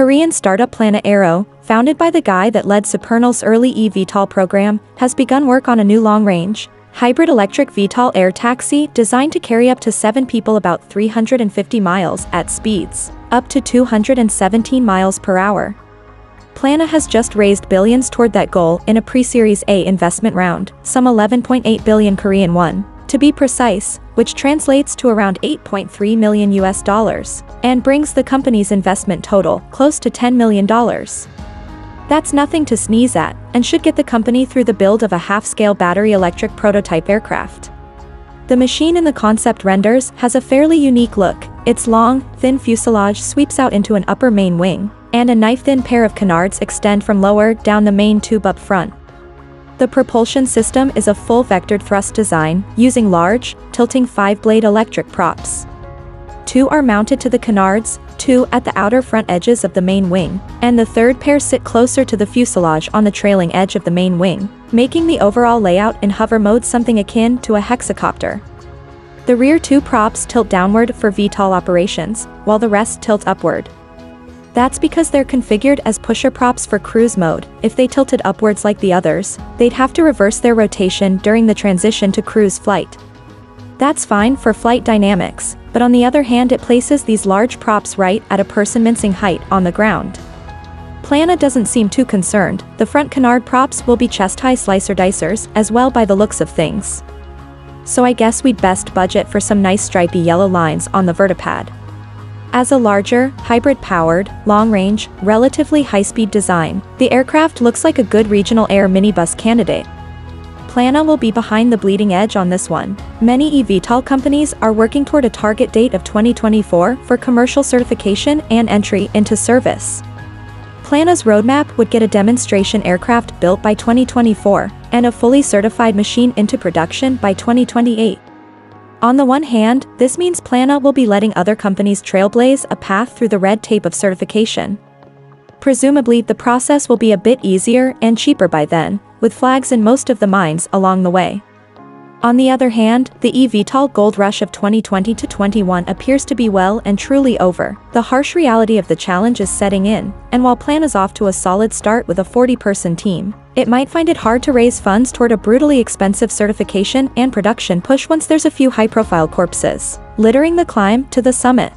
Korean startup Plana Aero, founded by the guy that led Supernal's early eVTOL program, has begun work on a new long-range, hybrid electric VTOL air taxi designed to carry up to 7 people about 350 miles at speeds, up to 217 miles per hour. Plana has just raised billions toward that goal in a pre-series A investment round, some 11.8 billion Korean won, to be precise, which translates to around 8.3 million US dollars, and brings the company's investment total close to $10 million. That's nothing to sneeze at, and should get the company through the build of a half-scale battery electric prototype aircraft. The machine in the concept renders has a fairly unique look, its long, thin fuselage sweeps out into an upper main wing, and a knife-thin pair of canards extend from lower down the main tube up front. The propulsion system is a full vectored thrust design, using large, tilting five-blade electric props. Two are mounted to the canards, two at the outer front edges of the main wing, and the third pair sit closer to the fuselage on the trailing edge of the main wing, making the overall layout in hover mode something akin to a hexacopter. The rear two props tilt downward for VTOL operations, while the rest tilt upward. That's because they're configured as pusher props for cruise mode, if they tilted upwards like the others, they'd have to reverse their rotation during the transition to cruise flight. That's fine for flight dynamics, but on the other hand it places these large props right at a person mincing height on the ground. Plana doesn't seem too concerned, the front canard props will be chest-high slicer dicers as well by the looks of things. So I guess we'd best budget for some nice stripy yellow lines on the vertipad. As a larger, hybrid-powered, long-range, relatively high-speed design, the aircraft looks like a good regional air minibus candidate, Plana will be behind the bleeding edge on this one. Many eVTOL companies are working toward a target date of 2024 for commercial certification and entry into service. Plana's roadmap would get a demonstration aircraft built by 2024, and a fully certified machine into production by 2028. On the one hand, this means Plana will be letting other companies trailblaze a path through the red tape of certification. Presumably the process will be a bit easier and cheaper by then, with flags in most of the mines along the way. On the other hand, the eVTOL gold rush of 2020 to 21 appears to be well and truly over. The harsh reality of the challenge is setting in, and while Plana is off to a solid start with a 40-person team, it might find it hard to raise funds toward a brutally expensive certification and production push once there's a few high-profile corpses, littering the climb to the summit.